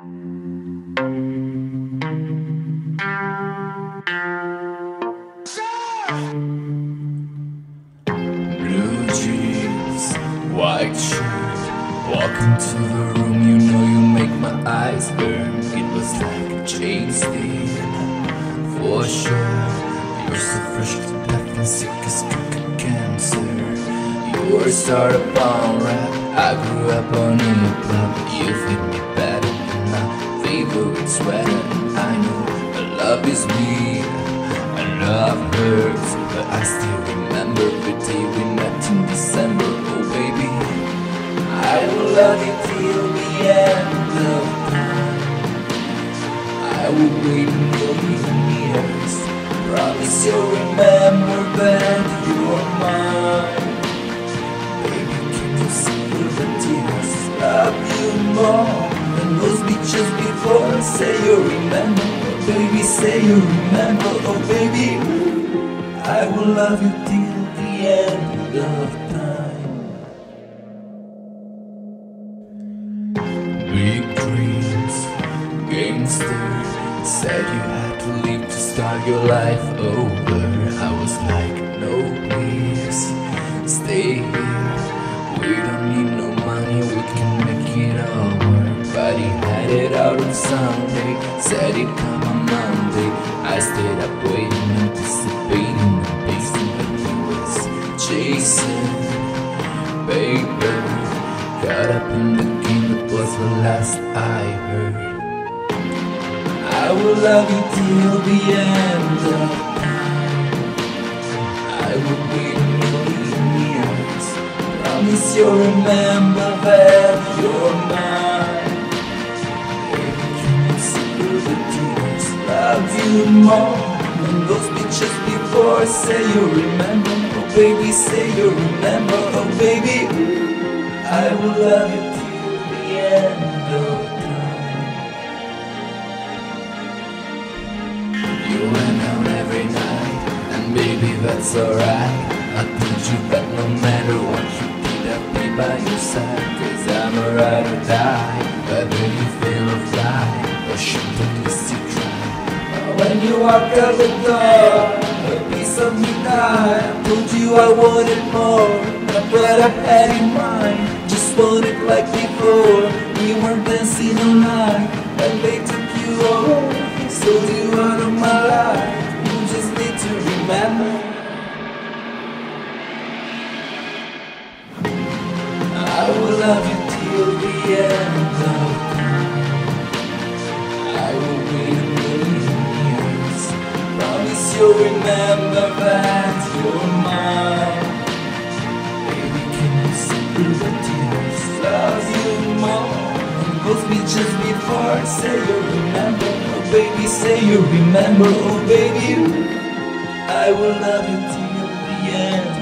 Blue jeans, white shirt. Walk into the room, you know you make my eyes burn. It was like a James Dean, for sure. You're so fresh to death and sick as crooked cancer. You were started on rap. I grew up on hip hop. You fit favorite sweater. I know that love is weak and love hurts, but I still remember the day we met in December. Oh baby, I will love you till the end of time. I will wait a million years. Promise you'll remember that you're mine. Say you remember, baby, say you remember, oh baby. I will love you till the end of time. Big dreams, gangster Said you had to leave to start your life over I was like, no please, stay here We don't need no money, we can make it all But he had it out on Sunday, said he'd come on Monday I stayed up waiting, anticipating and pacing But he was chasing, baby Caught up in the game, that was the last I heard I will love you till the end of time. I will wait a million years. Promise you'll remember that you're mine. Love you more than those pictures before. Say you remember, oh baby, say you remember, oh baby. I will love you till the end of time. You went out every night, and baby, that's alright. I told you that no matter what you did, I'd be by your side. Cause I'm a ride or die, whether you feel or fly, or shoot at least when you walk out the door, a piece of me died. Told you I wanted more, but what I had in mind, just wanted like before. We were dancing all night, remember that you're mine. Baby, can you see through the tears? Love you more than those beaches before. Say you remember, oh baby, say you remember, oh baby. I will love you till the end